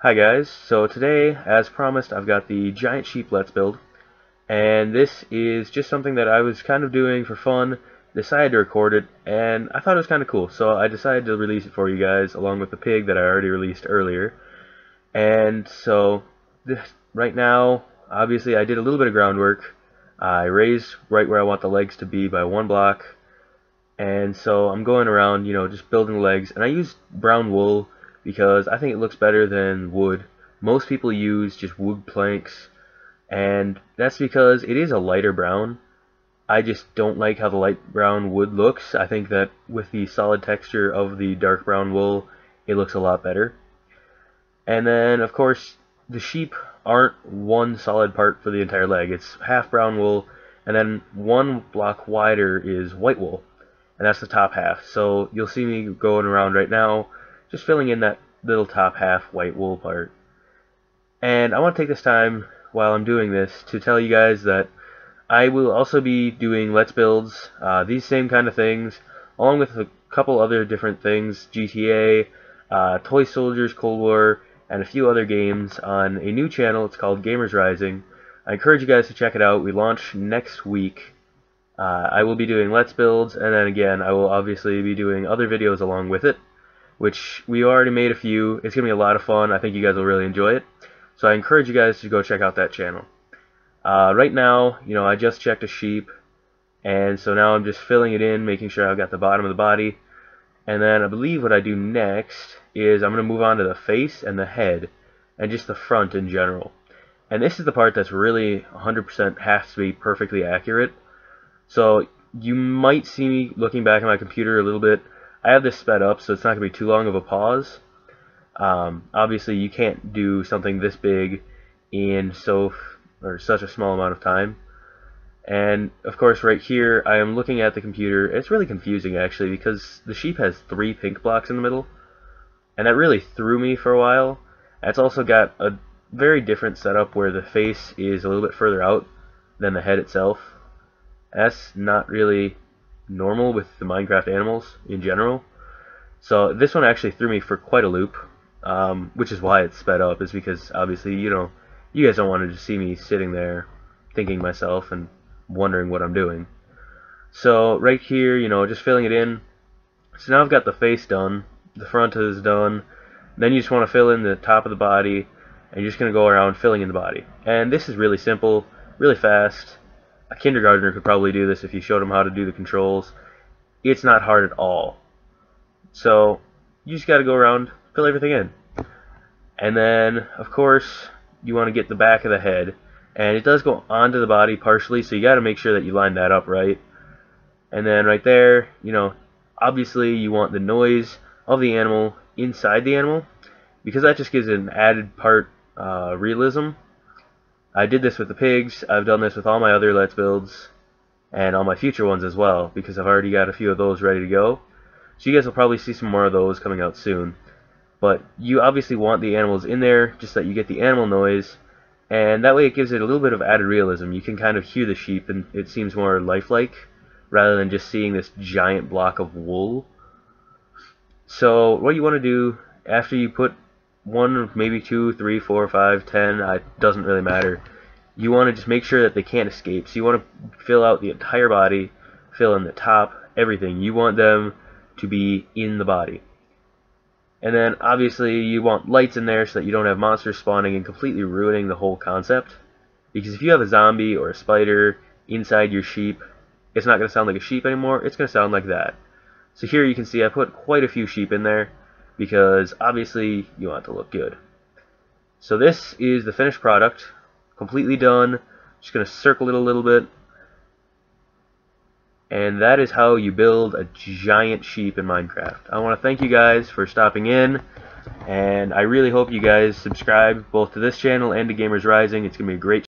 Hi guys, so today, as promised, I've got the Giant Sheep Let's Build, and this is just something that I was kind of doing for fun, decided to record it, and I thought it was kind of cool, so I decided to release it for you guys, along with the pig that I already released earlier. And so, this, right now, obviously I did a little bit of groundwork, I raised right where I want the legs to be by one block, and so I'm going around, you know, just building legs, and I used brown wool, because I think it looks better than wood. Most people use just wood planks, and that's because it is a lighter brown. I just don't like how the light brown wood looks. I think that with the solid texture of the dark brown wool, it looks a lot better. And then, of course, the sheep aren't one solid part for the entire leg. It's half brown wool, and then one block wider is white wool, and that's the top half. So you'll see me going around right now just filling in that little top half white wool part. And I want to take this time while I'm doing this to tell you guys that I will also be doing Let's Builds, uh, these same kind of things, along with a couple other different things, GTA, uh, Toy Soldiers Cold War, and a few other games on a new channel. It's called Gamers Rising. I encourage you guys to check it out. We launch next week. Uh, I will be doing Let's Builds, and then again, I will obviously be doing other videos along with it which we already made a few. It's going to be a lot of fun. I think you guys will really enjoy it. So I encourage you guys to go check out that channel. Uh, right now, you know, I just checked a sheep, and so now I'm just filling it in, making sure I've got the bottom of the body. And then I believe what I do next is I'm going to move on to the face and the head, and just the front in general. And this is the part that's really 100% has to be perfectly accurate. So you might see me looking back at my computer a little bit I have this sped up, so it's not going to be too long of a pause. Um, obviously, you can't do something this big in so or such a small amount of time. And of course, right here, I am looking at the computer. It's really confusing actually because the sheep has three pink blocks in the middle, and that really threw me for a while. It's also got a very different setup where the face is a little bit further out than the head itself. That's not really normal with the Minecraft animals in general. So this one actually threw me for quite a loop, um, which is why it's sped up, is because obviously, you know, you guys don't want to see me sitting there thinking myself and wondering what I'm doing. So right here, you know, just filling it in. So now I've got the face done, the front is done, then you just want to fill in the top of the body, and you're just going to go around filling in the body. And this is really simple, really fast, a kindergartner could probably do this if you showed them how to do the controls. It's not hard at all. So you just got to go around, fill everything in. And then, of course, you want to get the back of the head. And it does go onto the body partially, so you got to make sure that you line that up right. And then right there, you know, obviously you want the noise of the animal inside the animal because that just gives it an added part uh, realism I did this with the pigs, I've done this with all my other Let's Builds, and all my future ones as well, because I've already got a few of those ready to go. So you guys will probably see some more of those coming out soon. But you obviously want the animals in there, just that you get the animal noise, and that way it gives it a little bit of added realism. You can kind of hear the sheep, and it seems more lifelike, rather than just seeing this giant block of wool. So what you want to do after you put one, maybe two, three, four, five, ten, uh, it doesn't really matter. You want to just make sure that they can't escape. So you want to fill out the entire body, fill in the top, everything. You want them to be in the body. And then obviously you want lights in there so that you don't have monsters spawning and completely ruining the whole concept. Because if you have a zombie or a spider inside your sheep, it's not going to sound like a sheep anymore, it's going to sound like that. So here you can see I put quite a few sheep in there because obviously you want to look good. So this is the finished product, completely done. Just going to circle it a little bit. And that is how you build a giant sheep in Minecraft. I want to thank you guys for stopping in. And I really hope you guys subscribe both to this channel and to Gamers Rising. It's going to be a great